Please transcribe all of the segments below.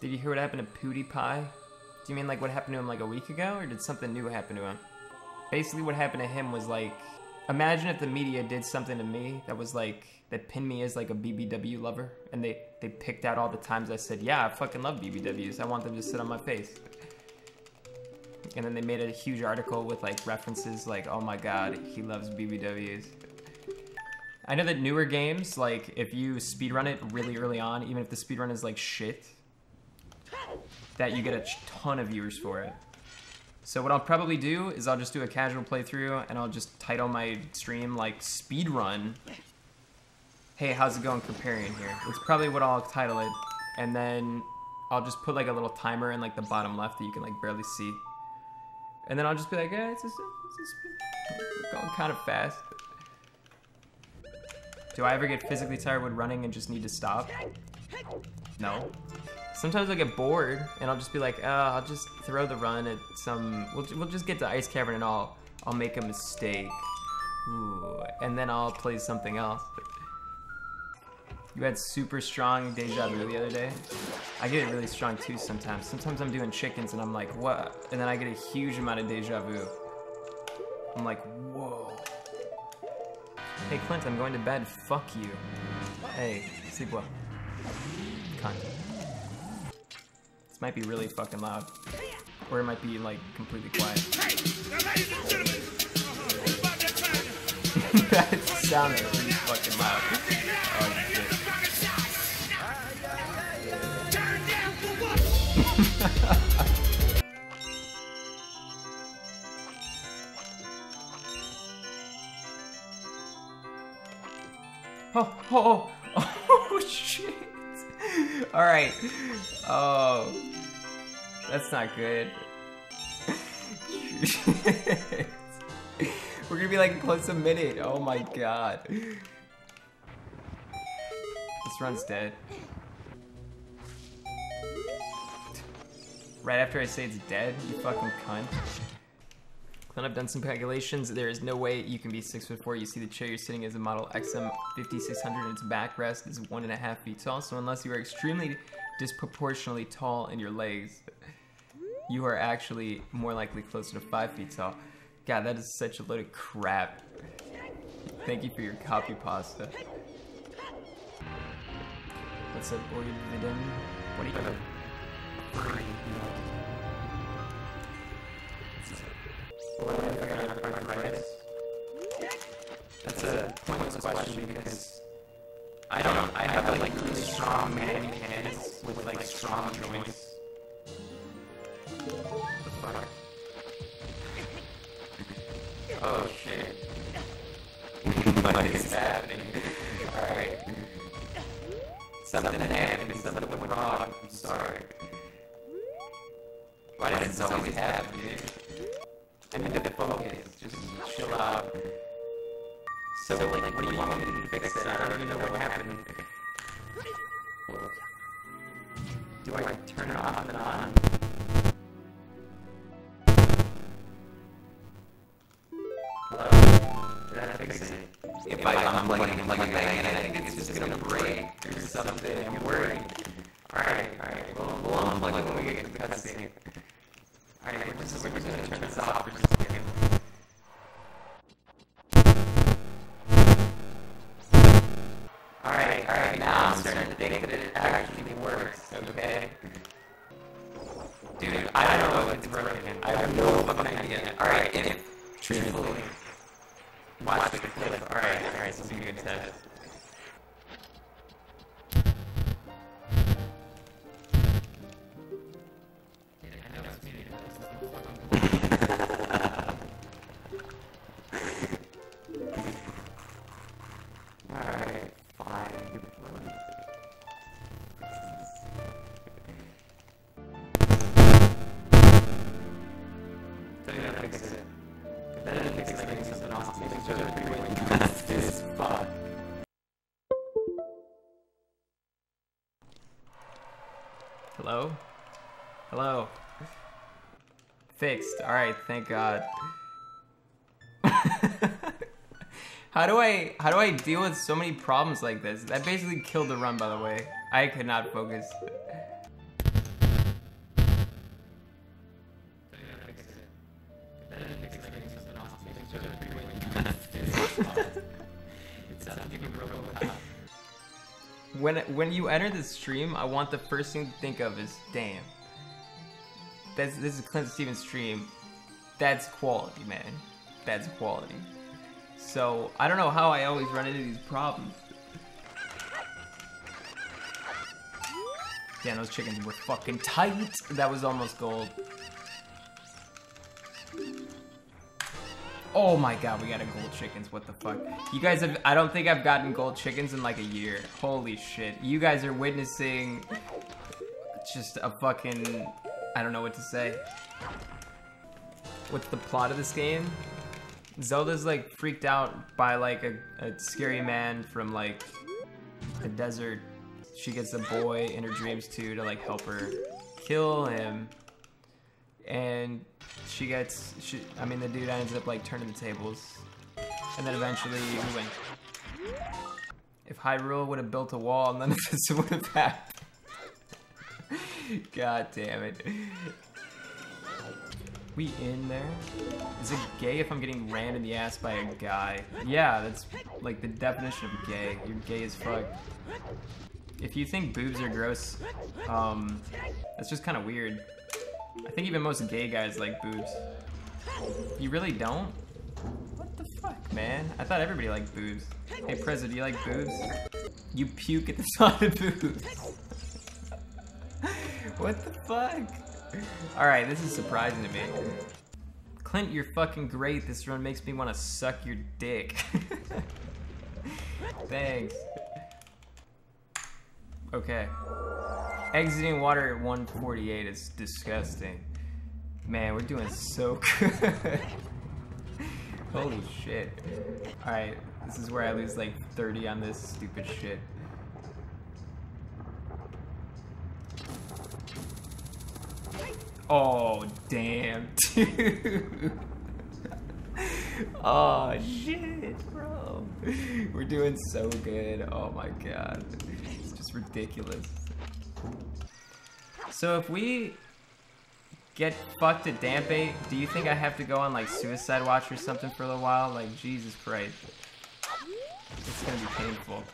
Did you hear what happened to PewDiePie? Do you mean like what happened to him like a week ago, or did something new happen to him? Basically, what happened to him was like, imagine if the media did something to me that was like that pinned me as like a BBW lover, and they they picked out all the times I said, yeah, I fucking love BBWs. I want them to sit on my face. And then they made a huge article with like references like, oh my god, he loves BBWs. I know that newer games, like if you speedrun it really early on, even if the speedrun is like shit, that you get a ton of viewers for it. So what I'll probably do is I'll just do a casual playthrough and I'll just title my stream like speedrun. Hey, how's it going comparing here? It's probably what I'll title it. And then I'll just put like a little timer in like the bottom left that you can like barely see. And then I'll just be like, eh, it's just, it's going kind of fast. Do I ever get physically tired when running and just need to stop? No. Sometimes I get bored and I'll just be like, uh, I'll just throw the run at some. We'll, we'll just get to Ice Cavern and I'll I'll make a mistake. Ooh, and then I'll play something else. You had super strong deja vu the other day. I get it really strong too sometimes. Sometimes I'm doing chickens and I'm like, what? And then I get a huge amount of deja vu. I'm like, whoa. Hey Clint, I'm going to bed. Fuck you. Hey, sleep well. Cunt. This might be really fucking loud. Or it might be like completely quiet. that sounds really fucking loud. Oh oh, oh, oh. All right. Oh, that's not good. We're gonna be like close a minute. Oh my god. This run's dead. Right after I say it's dead, you fucking cunt. Clint, I've done some calculations. There is no way you can be six foot four. You see the chair you're sitting is a model XM5600 and its backrest is one and a half feet tall. So unless you are extremely disproportionately tall in your legs, you are actually more likely closer to five feet tall. God, that is such a load of crap. Thank you for your copy pasta. What's up, boy? What are you? That's a pointless question because I don't. I have like really strong man hands with like strong joints. Oh shit. what is happening? Alright. Something happened. Something went wrong. I'm sorry. Why does this always happen, focus. Just chill out. So, like, what do you want me to fix it? I don't even know what happened. Do I turn it off and on? Hello? Did I fix it? If I unplug and plug it back in, I think it's just gonna break or something. I'm worried. Alright, alright. Well, we'll when we get to the cutscene. Dude, I don't know if it's broken. I have no fucking idea. Alright, and if, truthfully, watch the clip. Alright, alright, this be a good test. That didn't fix it. That didn't fix it, something else. Fast as fuck. Hello? Hello? Fixed. Alright, thank God. how do I how do I deal with so many problems like this? That basically killed the run by the way. I could not focus. When when you enter the stream, I want the first thing to think of is, damn. That's this is Clint Stevens stream. That's quality, man. That's quality. So I don't know how I always run into these problems. Damn, those chickens were fucking tight. That was almost gold. Oh my god, we got a gold chickens. What the fuck? You guys have. I don't think I've gotten gold chickens in like a year. Holy shit. You guys are witnessing just a fucking. I don't know what to say. What's the plot of this game? Zelda's like freaked out by like a, a scary man from like the desert. She gets a boy in her dreams too to like help her kill him. And she gets, she, I mean, the dude ends up like turning the tables. And then eventually we win. If Hyrule would have built a wall, none of this would have happened. God damn it. We in there? Is it gay if I'm getting ran in the ass by a guy? Yeah, that's like the definition of gay. You're gay as fuck. If you think boobs are gross, um, that's just kind of weird. I think even most gay guys like boobs. You really don't? What the fuck, man? I thought everybody liked boobs. Hey, Preza, do you like boobs? You puke at the thought of boobs. what the fuck? Alright, this is surprising to me. Clint, you're fucking great. This run makes me want to suck your dick. Thanks. Okay. Exiting water at 148 is disgusting. Man, we're doing so good. Holy shit. Alright, this is where I lose like 30 on this stupid shit. Oh, damn, dude. Oh, shit, bro. We're doing so good. Oh my god. It's just ridiculous. So if we get fucked at Dampé, do you think I have to go on like suicide watch or something for a little while? Like, Jesus Christ. It's gonna be painful.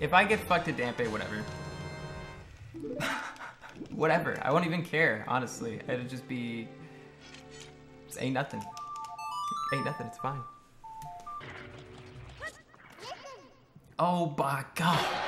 If I get fucked at Dampé, whatever. whatever. I won't even care, honestly. It'll just be... It ain't nothing. Ain't nothing, it's fine. Oh my god.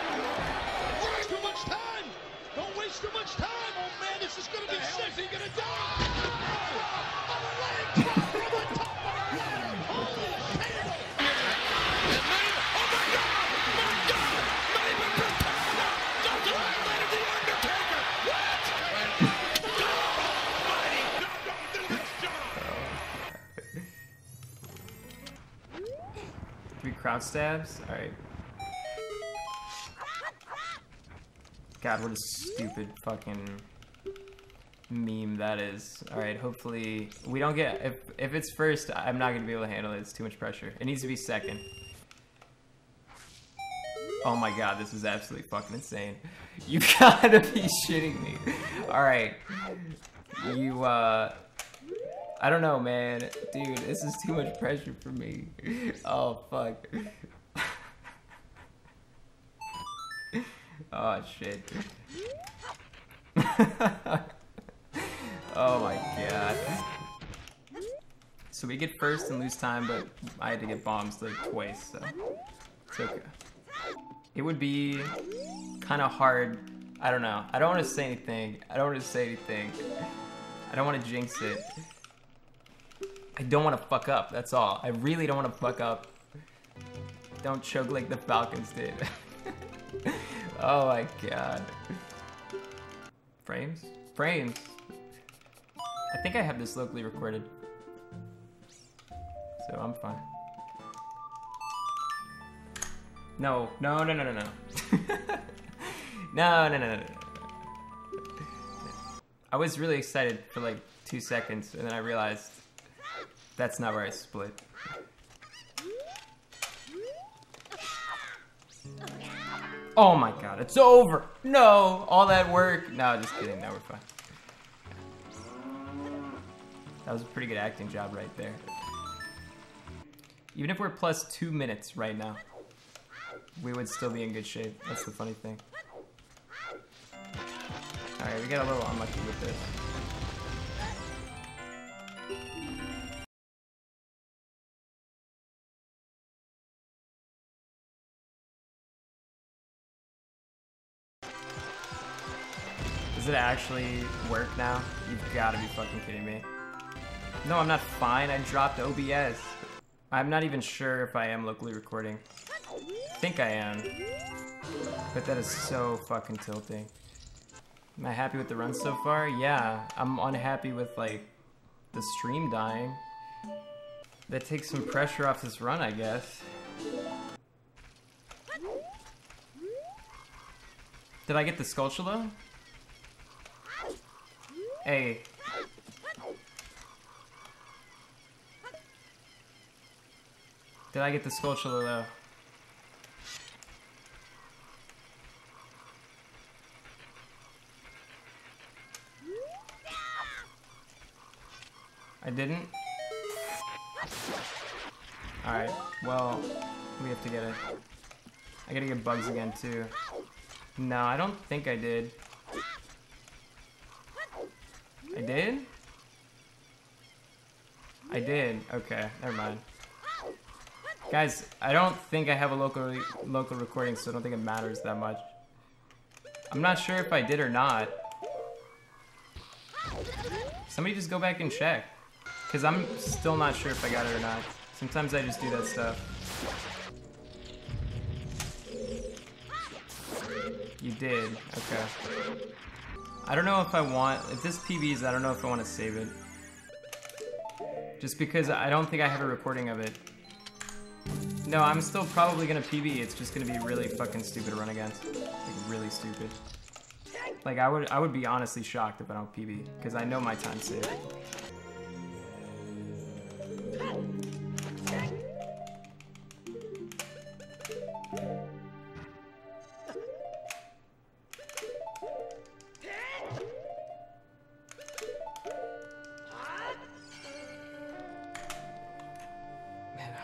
Crowd stabs? Alright. God, what a stupid fucking meme that is. Alright, hopefully we don't get if if it's first, I'm not gonna be able to handle it. It's too much pressure. It needs to be second. Oh my god, this is absolutely fucking insane. You gotta be shitting me. Alright. You uh I don't know, man. Dude, this is too much pressure for me. Oh, fuck. oh, shit. oh my god. So we get first and lose time, but I had to get bombs like twice, so it's okay. It would be kind of hard. I don't know. I don't want to say anything. I don't want to say anything. I don't want to jinx it. I don't want to fuck up. That's all. I really don't want to fuck up. Don't choke like the Falcons did. oh my god. Frames? Frames. I think I have this locally recorded. So I'm fine. No, no, no, no, no, no. no, no, no, no, no. I was really excited for like two seconds, and then I realized that's not where I split. Oh my god, it's over! No! All that work! No, just kidding, no, we're fine. That was a pretty good acting job right there. Even if we're plus two minutes right now, we would still be in good shape. That's the funny thing. Alright, we got a little unlucky with this. Actually work now? You've got to be fucking kidding me. No, I'm not fine. I dropped OBS. I'm not even sure if I am locally recording. I think I am. But that is so fucking tilting. Am I happy with the run so far? Yeah. I'm unhappy with, like, the stream dying. That takes some pressure off this run, I guess. Did I get the Skulltula? Hey. Did I get the Skulltula though? I didn't? Alright, well, we have to get it. I gotta get bugs again too. No, I don't think I did. I did? I did. Okay, never mind. Guys, I don't think I have a local local recording, so I don't think it matters that much. I'm not sure if I did or not. Somebody just go back and check. Because I'm still not sure if I got it or not. Sometimes I just do that stuff. You did. Okay. I don't know if I want... If this PBs, I don't know if I want to save it. Just because I don't think I have a recording of it. No, I'm still probably gonna PB. It's just gonna be really fucking stupid to run against. Like, really stupid. Like, I would I would be honestly shocked if I don't PB. Because I know my time's saved.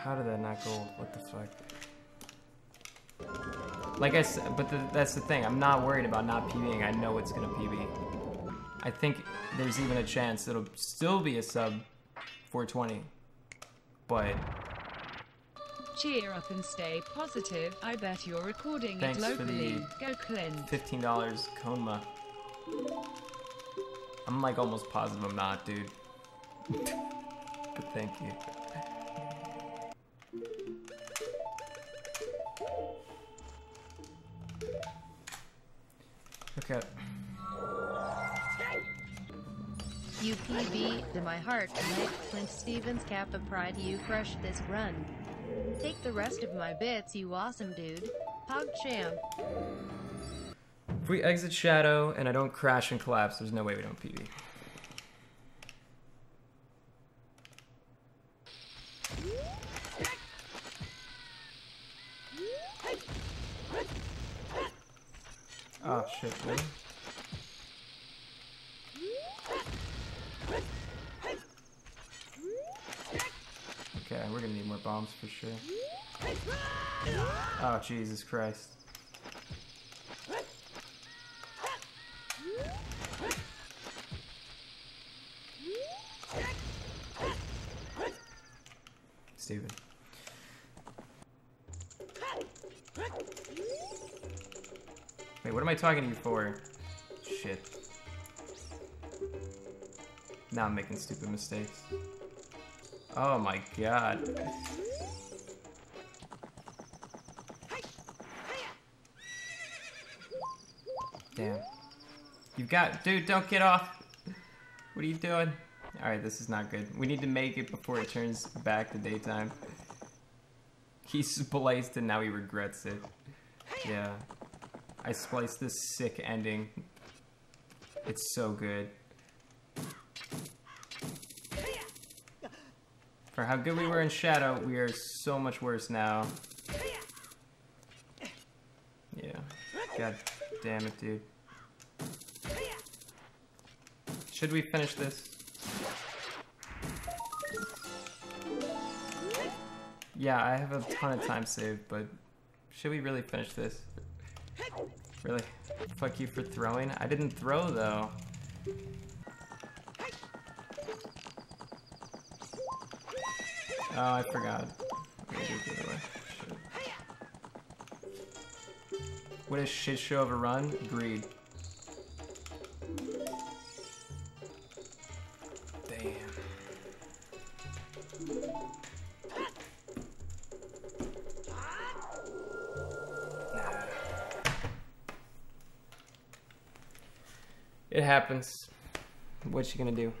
How did that not go? What the fuck? Like I said, but the, that's the thing. I'm not worried about not PBing. I know it's gonna PB. I think there's even a chance it'll still be a sub 420. But Cheer up and stay positive. I bet you're recording Thanks it locally. Go Clint. $15 Konma. I'm like almost positive I'm not, dude. but thank you. Okay. UPB to my heart tonight. Clint Stevens cap of pride you crushed this run. Take the rest of my bits you awesome dude. Pog champ. If we exit Shadow and I don't crash and collapse, there's no way we don't PB. Okay, we're gonna need more bombs for sure. Oh, Jesus Christ. Steven. Wait, what am I talking to you for? Shit. Now I'm making stupid mistakes. Oh my god. Damn. You've got- dude, don't get off! What are you doing? Alright, this is not good. We need to make it before it turns back to daytime. He spliced and now he regrets it. Yeah. I spliced this sick ending. It's so good. For how good we were in Shadow, we are so much worse now. Yeah. God damn it, dude. Should we finish this? Yeah, I have a ton of time saved, but should we really finish this? Really? Fuck you for throwing? I didn't throw though. Oh, I forgot. What is shit show of a run? Greed. It happens. What you gonna do?